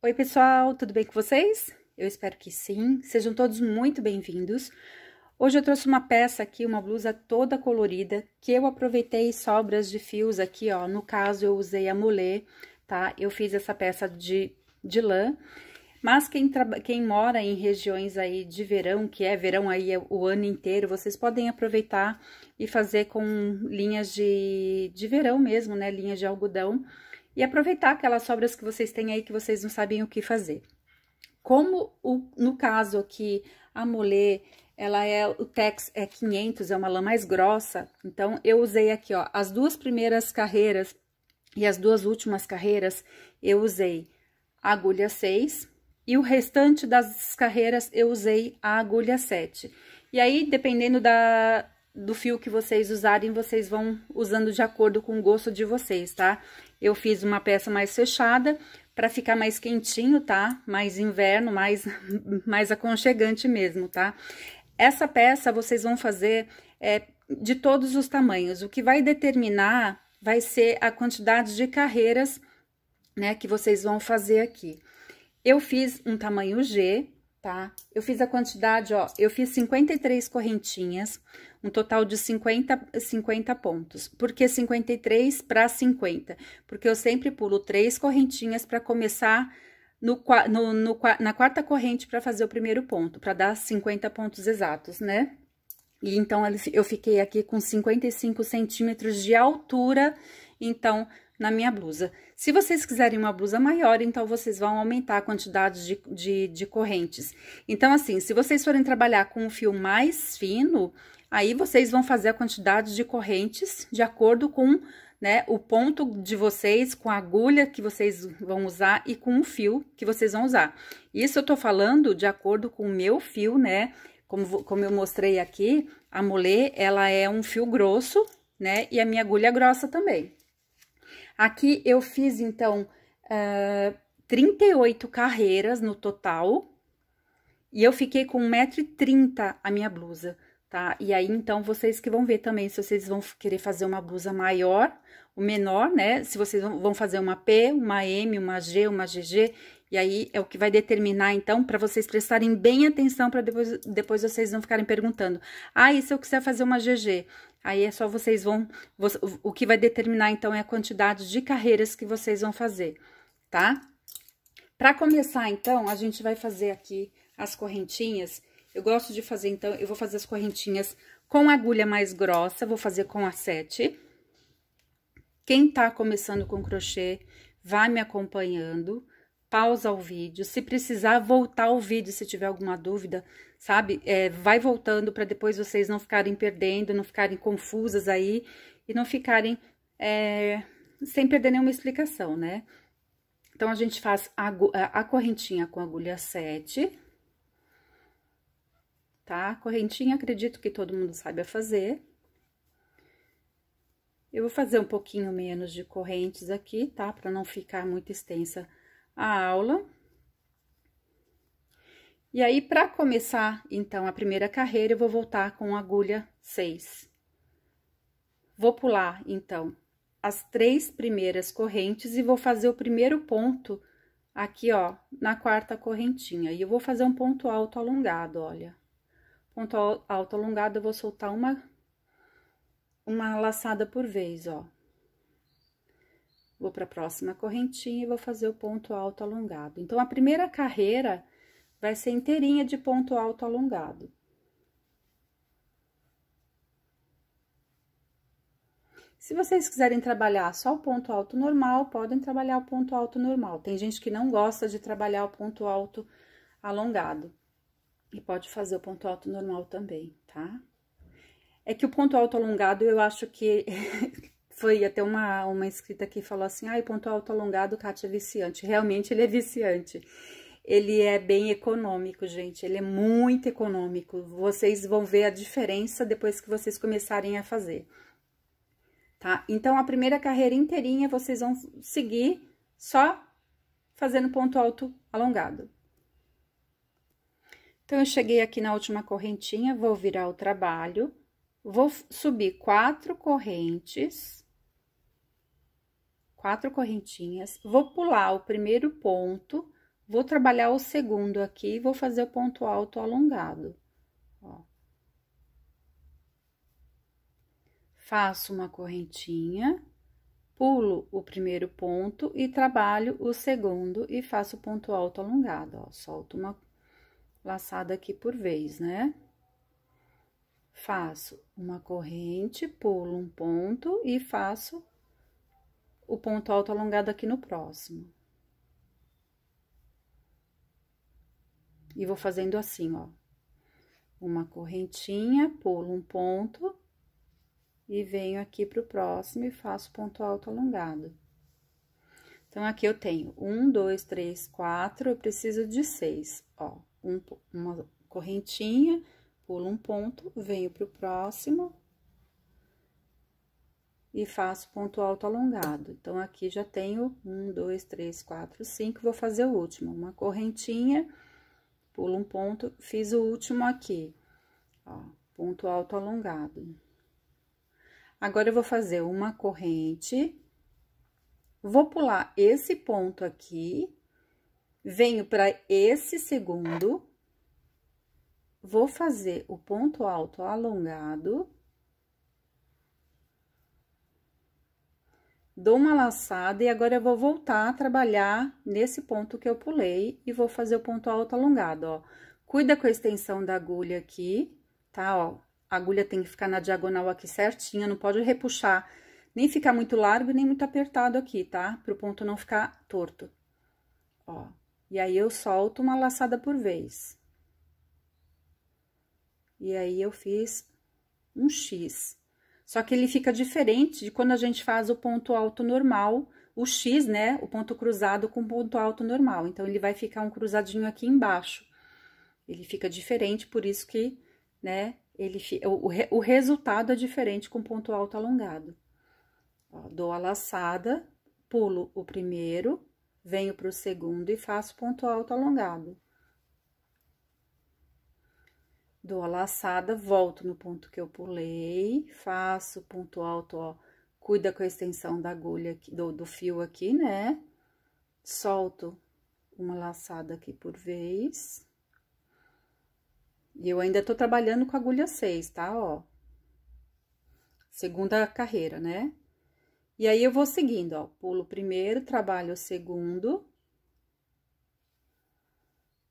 Oi, pessoal, tudo bem com vocês? Eu espero que sim. Sejam todos muito bem-vindos. Hoje eu trouxe uma peça aqui, uma blusa toda colorida, que eu aproveitei sobras de fios aqui, ó. No caso, eu usei a mulê, tá? Eu fiz essa peça de, de lã. Mas quem, quem mora em regiões aí de verão, que é verão aí o ano inteiro, vocês podem aproveitar e fazer com linhas de, de verão mesmo, né? Linhas de algodão e aproveitar aquelas sobras que vocês têm aí que vocês não sabem o que fazer. Como o, no caso aqui, a molê, ela é, o Tex é 500, é uma lã mais grossa, então eu usei aqui, ó, as duas primeiras carreiras e as duas últimas carreiras, eu usei agulha 6 e o restante das carreiras eu usei a agulha 7. E aí, dependendo da, do fio que vocês usarem, vocês vão usando de acordo com o gosto de vocês, tá? Eu fiz uma peça mais fechada para ficar mais quentinho, tá? Mais inverno, mais, mais aconchegante mesmo, tá? Essa peça vocês vão fazer é, de todos os tamanhos. O que vai determinar vai ser a quantidade de carreiras, né, que vocês vão fazer aqui. Eu fiz um tamanho G, tá? Eu fiz a quantidade, ó, eu fiz 53 correntinhas, um total de 50, 50 pontos. Por que 53 para 50? Porque eu sempre pulo três correntinhas para começar no, no, no, na quarta corrente para fazer o primeiro ponto, para dar 50 pontos exatos, né? E então, eu fiquei aqui com 55 centímetros de altura, então, na minha blusa. Se vocês quiserem uma blusa maior, então vocês vão aumentar a quantidade de, de, de correntes. Então, assim, se vocês forem trabalhar com um fio mais fino, aí vocês vão fazer a quantidade de correntes de acordo com né, o ponto de vocês, com a agulha que vocês vão usar e com o fio que vocês vão usar. Isso eu tô falando de acordo com o meu fio, né, como, como eu mostrei aqui, a molê, ela é um fio grosso, né, e a minha agulha é grossa também. Aqui eu fiz, então, uh, 38 carreiras no total, e eu fiquei com 1,30m a minha blusa, tá? E aí, então, vocês que vão ver também se vocês vão querer fazer uma blusa maior, o menor, né? Se vocês vão fazer uma P, uma M, uma G, uma GG, e aí é o que vai determinar, então, para vocês prestarem bem atenção, para depois, depois vocês não ficarem perguntando. Ah, e se eu quiser fazer uma GG? Aí é só vocês vão. O que vai determinar, então, é a quantidade de carreiras que vocês vão fazer, tá? Para começar, então, a gente vai fazer aqui as correntinhas. Eu gosto de fazer, então, eu vou fazer as correntinhas com agulha mais grossa, vou fazer com a 7. Quem tá começando com crochê, vai me acompanhando pausa o vídeo. Se precisar voltar o vídeo, se tiver alguma dúvida, sabe? É, vai voltando para depois vocês não ficarem perdendo, não ficarem confusas aí e não ficarem é, sem perder nenhuma explicação, né? Então, a gente faz a, a correntinha com agulha 7. Tá? Correntinha, acredito que todo mundo saiba fazer. Eu vou fazer um pouquinho menos de correntes aqui, tá? Para não ficar muito extensa a aula. E aí, para começar, então, a primeira carreira, eu vou voltar com agulha 6. Vou pular, então, as três primeiras correntes e vou fazer o primeiro ponto aqui, ó, na quarta correntinha. E eu vou fazer um ponto alto alongado, olha. Ponto alto alongado, eu vou soltar uma, uma laçada por vez, ó. Vou para a próxima correntinha e vou fazer o ponto alto alongado. Então, a primeira carreira vai ser inteirinha de ponto alto alongado. Se vocês quiserem trabalhar só o ponto alto normal, podem trabalhar o ponto alto normal. Tem gente que não gosta de trabalhar o ponto alto alongado. E pode fazer o ponto alto normal também, tá? É que o ponto alto alongado, eu acho que foi até uma, uma escrita que falou assim, ah, ponto alto alongado, Kátia, é viciante. Realmente, ele é viciante. Ele é bem econômico, gente, ele é muito econômico. Vocês vão ver a diferença depois que vocês começarem a fazer. Tá? Então, a primeira carreira inteirinha, vocês vão seguir só fazendo ponto alto alongado. Então, eu cheguei aqui na última correntinha, vou virar o trabalho, vou subir quatro correntes quatro correntinhas, vou pular o primeiro ponto Vou trabalhar o segundo aqui, vou fazer o ponto alto alongado, ó. Faço uma correntinha, pulo o primeiro ponto e trabalho o segundo e faço o ponto alto alongado, ó. Solto uma laçada aqui por vez, né? Faço uma corrente, pulo um ponto e faço o ponto alto alongado aqui no próximo. E vou fazendo assim, ó. Uma correntinha, pulo um ponto e venho aqui pro próximo e faço ponto alto alongado. Então, aqui eu tenho um, dois, três, quatro, eu preciso de seis, ó. Um, uma correntinha, pulo um ponto, venho pro próximo e faço ponto alto alongado. Então, aqui já tenho um, dois, três, quatro, cinco, vou fazer o último. Uma correntinha, pulo um ponto, fiz o último aqui, ó, ponto alto alongado. Agora, eu vou fazer uma corrente, vou pular esse ponto aqui, venho para esse segundo, vou fazer o ponto alto alongado, dou uma laçada e agora eu vou voltar a trabalhar nesse ponto que eu pulei e vou fazer o ponto alto alongado, ó. Cuida com a extensão da agulha aqui, tá, ó. A agulha tem que ficar na diagonal aqui certinha, não pode repuxar, nem ficar muito largo nem muito apertado aqui, tá? Pro ponto não ficar torto, ó. E aí, eu solto uma laçada por vez. E aí, eu fiz um X. Só que ele fica diferente de quando a gente faz o ponto alto normal, o X, né? O ponto cruzado com ponto alto normal. Então, ele vai ficar um cruzadinho aqui embaixo. Ele fica diferente, por isso que, né? Ele, o, o resultado é diferente com ponto alto alongado. Ó, dou a laçada, pulo o primeiro, venho pro segundo e faço ponto alto alongado. Dou a laçada, volto no ponto que eu pulei, faço ponto alto, ó, cuida com a extensão da agulha, aqui, do, do fio aqui, né? Solto uma laçada aqui por vez. E eu ainda tô trabalhando com agulha 6, tá? Ó. Segunda carreira, né? E aí, eu vou seguindo, ó. Pulo o primeiro, trabalho o segundo.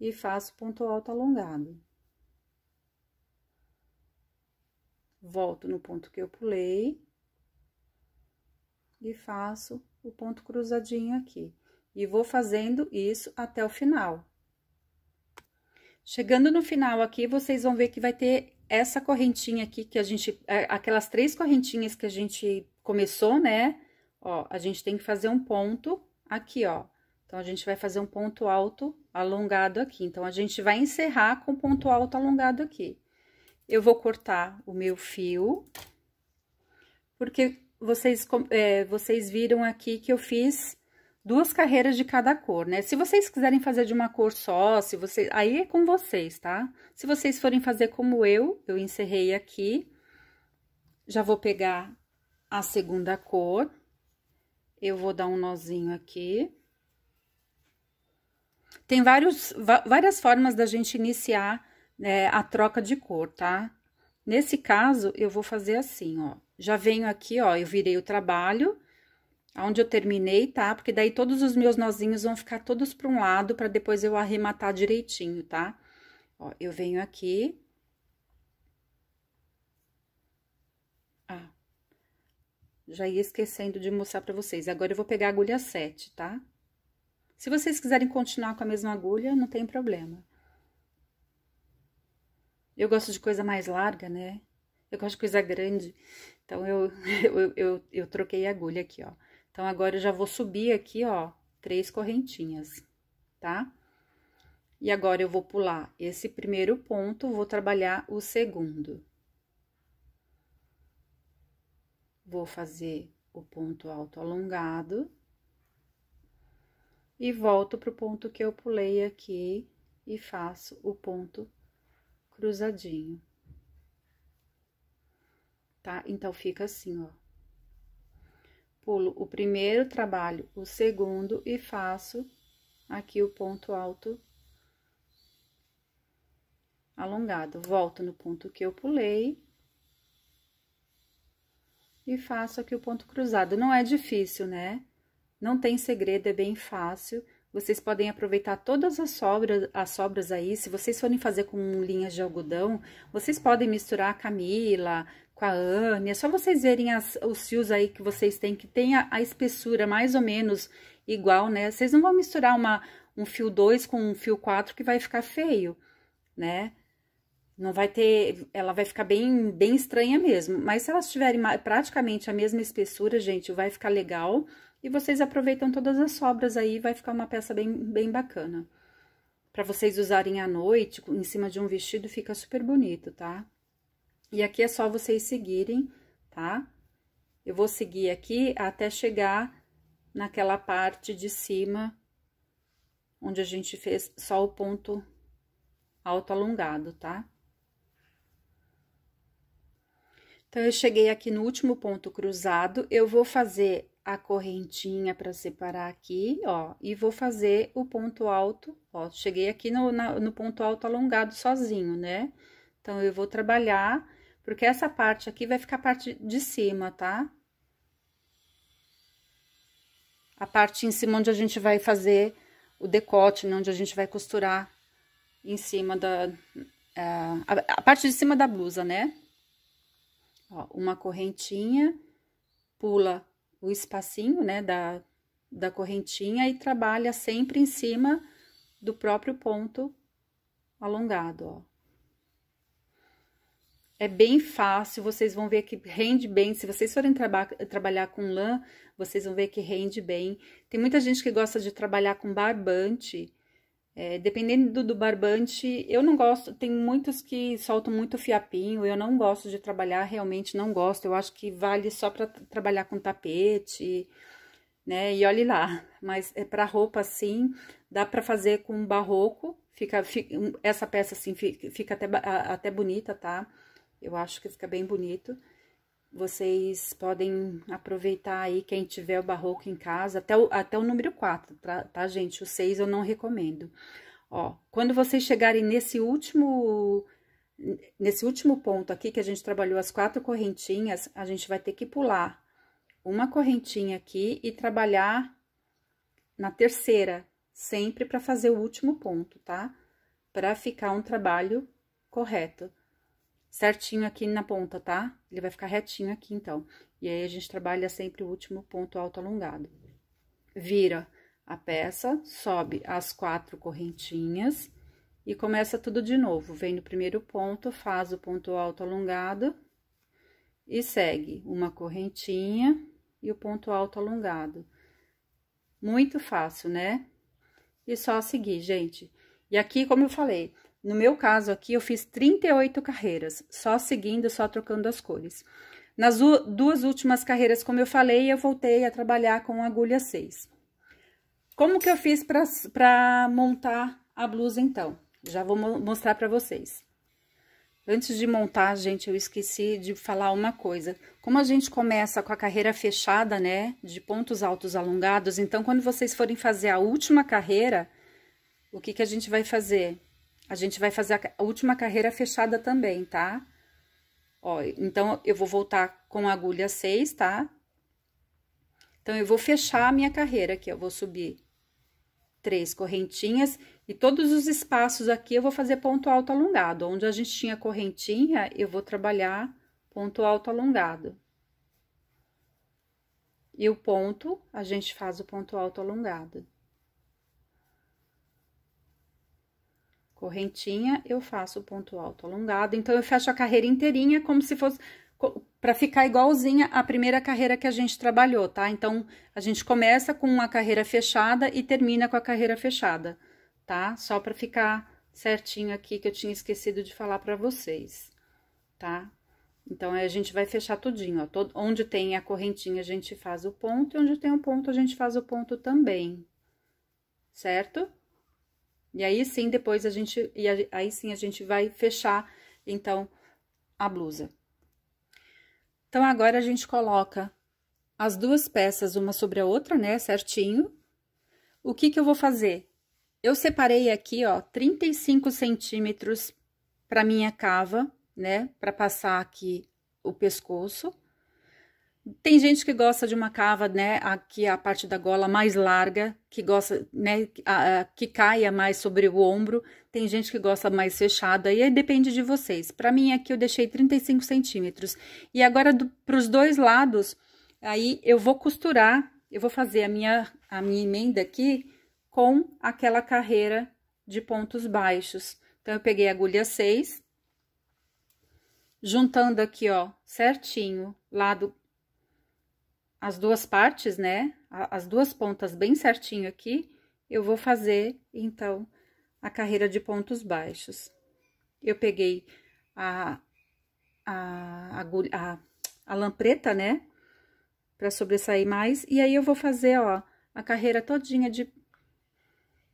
E faço ponto alto alongado. Volto no ponto que eu pulei e faço o ponto cruzadinho aqui. E vou fazendo isso até o final. Chegando no final aqui, vocês vão ver que vai ter essa correntinha aqui que a gente, é, aquelas três correntinhas que a gente começou, né? Ó, a gente tem que fazer um ponto aqui, ó. Então, a gente vai fazer um ponto alto alongado aqui. Então, a gente vai encerrar com ponto alto alongado aqui eu vou cortar o meu fio, porque vocês, é, vocês viram aqui que eu fiz duas carreiras de cada cor, né? Se vocês quiserem fazer de uma cor só, se você, aí é com vocês, tá? Se vocês forem fazer como eu, eu encerrei aqui, já vou pegar a segunda cor, eu vou dar um nozinho aqui. Tem vários, várias formas da gente iniciar é, a troca de cor, tá? Nesse caso, eu vou fazer assim, ó. Já venho aqui, ó, eu virei o trabalho, onde eu terminei, tá? Porque daí todos os meus nozinhos vão ficar todos para um lado, para depois eu arrematar direitinho, tá? Ó, eu venho aqui. Ah, já ia esquecendo de mostrar para vocês. Agora, eu vou pegar a agulha 7, tá? Se vocês quiserem continuar com a mesma agulha, não tem problema. Eu gosto de coisa mais larga, né? Eu gosto de coisa grande. Então, eu, eu, eu, eu troquei a agulha aqui, ó. Então, agora eu já vou subir aqui, ó, três correntinhas, tá? E agora, eu vou pular esse primeiro ponto, vou trabalhar o segundo. Vou fazer o ponto alto alongado. E volto pro ponto que eu pulei aqui e faço o ponto cruzadinho. Tá? Então, fica assim, ó. Pulo o primeiro, trabalho o segundo e faço aqui o ponto alto alongado. Volto no ponto que eu pulei. E faço aqui o ponto cruzado. Não é difícil, né? Não tem segredo, é bem fácil. Vocês podem aproveitar todas as sobras, as sobras aí. Se vocês forem fazer com linhas de algodão, vocês podem misturar a Camila com a Anne. É só vocês verem as, os fios aí que vocês têm, que tem a, a espessura mais ou menos igual, né? Vocês não vão misturar uma, um fio 2 com um fio 4 que vai ficar feio, né? Não vai ter, ela vai ficar bem, bem estranha mesmo. Mas se elas tiverem praticamente a mesma espessura, gente, vai ficar legal. E vocês aproveitam todas as sobras aí, vai ficar uma peça bem, bem bacana. Pra vocês usarem à noite, em cima de um vestido, fica super bonito, tá? E aqui é só vocês seguirem, tá? Eu vou seguir aqui até chegar naquela parte de cima, onde a gente fez só o ponto alto alongado, tá? Então, eu cheguei aqui no último ponto cruzado, eu vou fazer a correntinha para separar aqui, ó, e vou fazer o ponto alto, ó, cheguei aqui no, na, no ponto alto alongado sozinho, né? Então, eu vou trabalhar, porque essa parte aqui vai ficar a parte de cima, tá? A parte em cima onde a gente vai fazer o decote, né? onde a gente vai costurar em cima da... A, a parte de cima da blusa, né? Ó, uma correntinha, pula o espacinho, né, da, da correntinha e trabalha sempre em cima do próprio ponto alongado, ó. É bem fácil, vocês vão ver que rende bem. Se vocês forem traba trabalhar com lã, vocês vão ver que rende bem. Tem muita gente que gosta de trabalhar com barbante, é, dependendo do, barbante, eu não gosto, tem muitos que soltam muito fiapinho, eu não gosto de trabalhar, realmente não gosto, eu acho que vale só para trabalhar com tapete, né, e olhe lá, mas é para roupa assim, dá para fazer com barroco, fica, fica, essa peça assim fica, fica até, até bonita, tá? Eu acho que fica bem bonito. Vocês podem aproveitar aí, quem tiver o barroco em casa, até o, até o número 4, tá, tá, gente? O 6 eu não recomendo. Ó, quando vocês chegarem nesse último, nesse último ponto aqui, que a gente trabalhou as quatro correntinhas, a gente vai ter que pular uma correntinha aqui e trabalhar na terceira, sempre para fazer o último ponto, tá? Para ficar um trabalho correto certinho aqui na ponta, tá? Ele vai ficar retinho aqui, então. E aí, a gente trabalha sempre o último ponto alto alongado. Vira a peça, sobe as quatro correntinhas e começa tudo de novo. Vem no primeiro ponto, faz o ponto alto alongado e segue uma correntinha e o ponto alto alongado. Muito fácil, né? E só seguir, gente. E aqui, como eu falei, no meu caso aqui, eu fiz 38 carreiras, só seguindo, só trocando as cores. Nas duas últimas carreiras, como eu falei, eu voltei a trabalhar com agulha 6. Como que eu fiz para montar a blusa, então? Já vou mostrar para vocês. Antes de montar, gente, eu esqueci de falar uma coisa. Como a gente começa com a carreira fechada, né, de pontos altos alongados, então, quando vocês forem fazer a última carreira, o que que a gente vai fazer? A gente vai fazer a última carreira fechada também, tá? Ó, então, eu vou voltar com a agulha 6, tá? Então, eu vou fechar a minha carreira aqui, eu vou subir três correntinhas e todos os espaços aqui eu vou fazer ponto alto alongado. Onde a gente tinha correntinha, eu vou trabalhar ponto alto alongado. E o ponto, a gente faz o ponto alto alongado. Correntinha, eu faço o ponto alto alongado. Então, eu fecho a carreira inteirinha como se fosse para ficar igualzinha a primeira carreira que a gente trabalhou, tá? Então, a gente começa com uma carreira fechada e termina com a carreira fechada, tá? Só para ficar certinho aqui que eu tinha esquecido de falar para vocês, tá? Então, a gente vai fechar tudinho, ó. Todo, onde tem a correntinha, a gente faz o ponto, e onde tem o ponto, a gente faz o ponto também, certo? E aí sim, depois a gente, e aí sim a gente vai fechar, então, a blusa. Então, agora a gente coloca as duas peças uma sobre a outra, né, certinho. O que que eu vou fazer? eu separei aqui, ó, 35 centímetros para minha cava, né? Para passar aqui o pescoço. Tem gente que gosta de uma cava, né? Aqui a parte da gola mais larga, que gosta, né? A, a, que caia mais sobre o ombro. Tem gente que gosta mais fechada, e aí depende de vocês. Para mim, aqui eu deixei 35 centímetros. E agora, para os dois lados, aí eu vou costurar, eu vou fazer a minha, a minha emenda aqui com aquela carreira de pontos baixos. Então, eu peguei a agulha 6, juntando aqui, ó, certinho, lado, as duas partes, né? As duas pontas bem certinho aqui, eu vou fazer, então, a carreira de pontos baixos. Eu peguei a, a agulha, a, a lampreta, né? Pra sobressair mais, e aí eu vou fazer, ó, a carreira todinha de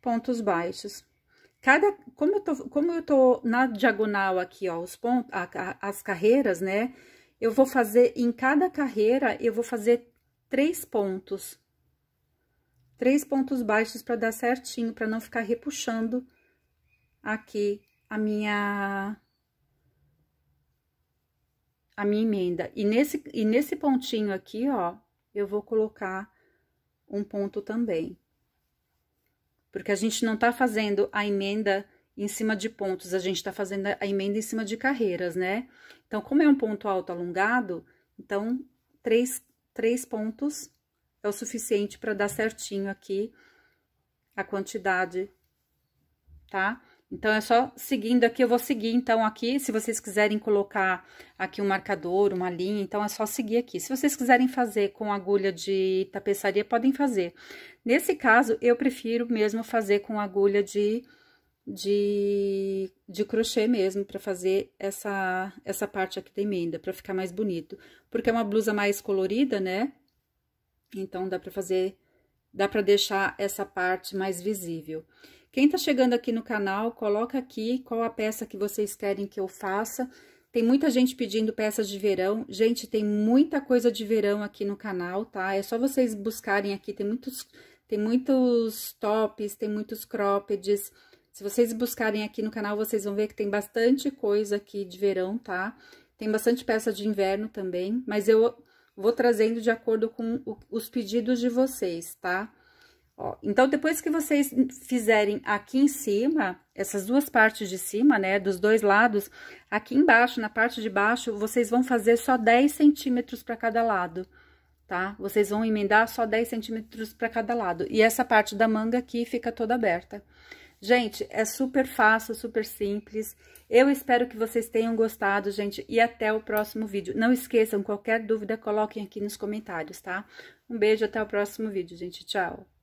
pontos baixos. Cada, como eu tô, como eu tô na diagonal aqui, ó, os pontos, a, a, as carreiras, né? Eu vou fazer, em cada carreira, eu vou fazer três pontos. Três pontos baixos para dar certinho, para não ficar repuxando aqui a minha a minha emenda. E nesse, e nesse pontinho aqui, ó, eu vou colocar um ponto também porque a gente não tá fazendo a emenda em cima de pontos, a gente tá fazendo a emenda em cima de carreiras, né? Então, como é um ponto alto alongado, então, três, três pontos é o suficiente para dar certinho aqui a quantidade, tá? Então, é só seguindo aqui, eu vou seguir, então, aqui, se vocês quiserem colocar aqui um marcador, uma linha, então, é só seguir aqui. Se vocês quiserem fazer com agulha de tapeçaria, podem fazer. Nesse caso, eu prefiro mesmo fazer com agulha de, de, de crochê mesmo, para fazer essa, essa parte aqui da emenda, para ficar mais bonito. Porque é uma blusa mais colorida, né? Então, dá pra fazer, dá pra deixar essa parte mais visível. Quem tá chegando aqui no canal, coloca aqui qual a peça que vocês querem que eu faça. Tem muita gente pedindo peças de verão. Gente, tem muita coisa de verão aqui no canal, tá? É só vocês buscarem aqui, tem muitos, tem muitos tops, tem muitos croppeds. Se vocês buscarem aqui no canal, vocês vão ver que tem bastante coisa aqui de verão, tá? Tem bastante peça de inverno também, mas eu vou trazendo de acordo com os pedidos de vocês, tá? Ó, então, depois que vocês fizerem aqui em cima, essas duas partes de cima, né, dos dois lados, aqui embaixo, na parte de baixo, vocês vão fazer só 10 centímetros para cada lado, tá? Vocês vão emendar só 10 centímetros para cada lado. E essa parte da manga aqui fica toda aberta. Gente, é super fácil, super simples. Eu espero que vocês tenham gostado, gente, e até o próximo vídeo. Não esqueçam, qualquer dúvida, coloquem aqui nos comentários, tá? Um beijo, até o próximo vídeo, gente. Tchau!